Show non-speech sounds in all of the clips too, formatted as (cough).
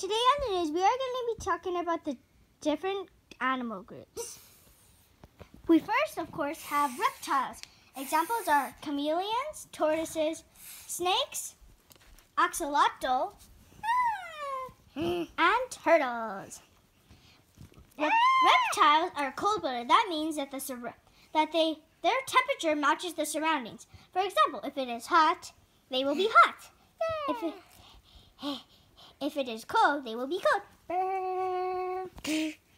Today on the news, we are going to be talking about the different animal groups. We first, of course, have reptiles. Examples are chameleons, tortoises, snakes, axolotl, (gasps) and turtles. Rep- ah! reptiles are cold-blooded. That means that the that they their temperature matches the surroundings. For example, if it is hot, they will be hot. If it, ah! If it is cold, they will be cold. (laughs)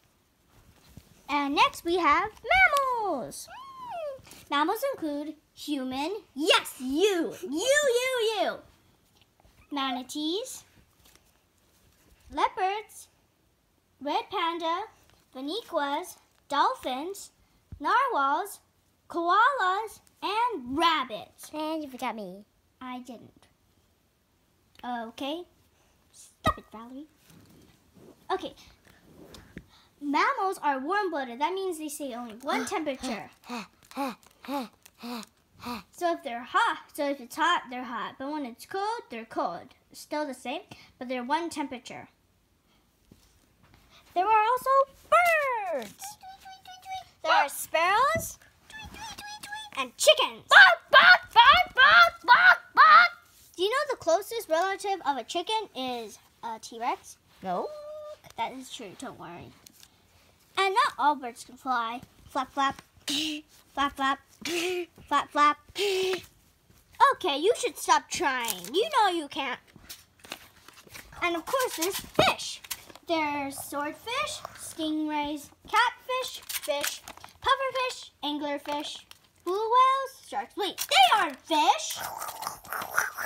And next we have mammals. Hmm. Mammals include human, yes, you, you, you, you. Manatees, leopards, red panda, boniquas, dolphins, narwhals, koalas, and rabbits. And you forgot me. I didn't. Okay. Stop it, Valerie. Okay. Mammals are warm blooded. That means they stay only one temperature. So if they're hot, so if it's hot, they're hot. But when it's cold, they're cold. Still the same, but they're one temperature. There are also birds. There are sparrows and chickens. Do you know the closest relative of a chicken is a T-Rex? No. That is true, don't worry. And not all birds can fly. Flap, flap, (coughs) flap, flap, (coughs) flap, flap. (coughs) Okay, you should stop trying. You know you can't. And of course, there's fish. There's swordfish, stingrays, catfish, fish, pufferfish, anglerfish, blue whales, sharks. Wait, they aren't fish.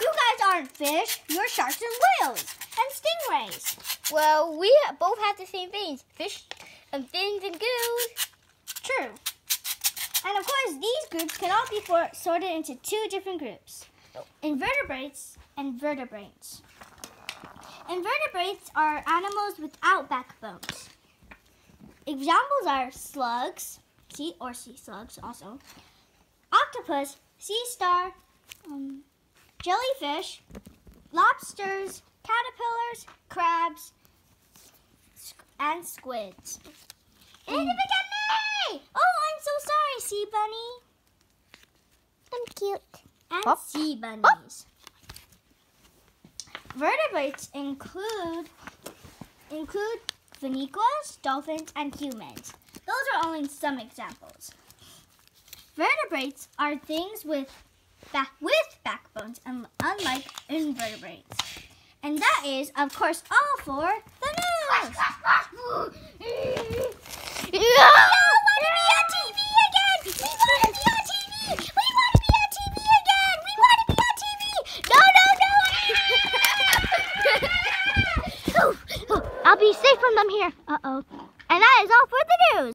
You guys aren't fish. You're sharks and whales and stingrays. Well, we both have the same things. Fish and fins and goo. True. And of course, these groups can all be for- sorted into two different groups invertebrates and vertebrates. Invertebrates are animals without backbones. Examples are slugs, sea or sea slugs also, octopus, sea star, um, jellyfish, lobsters, caterpillars, crabs, and squids. And if it got me! Oh, I'm so sorry, sea bunny. I'm cute. And Hop. sea bunnies. Vertebrates include include boniquas, dolphins, and humans. Those are only some examples. Vertebrates are things with back with backbones, un- unlike invertebrates. And that is, of course, all for the news. No, no, no. I'll be safe from them here. Uh oh. And that is all for the news.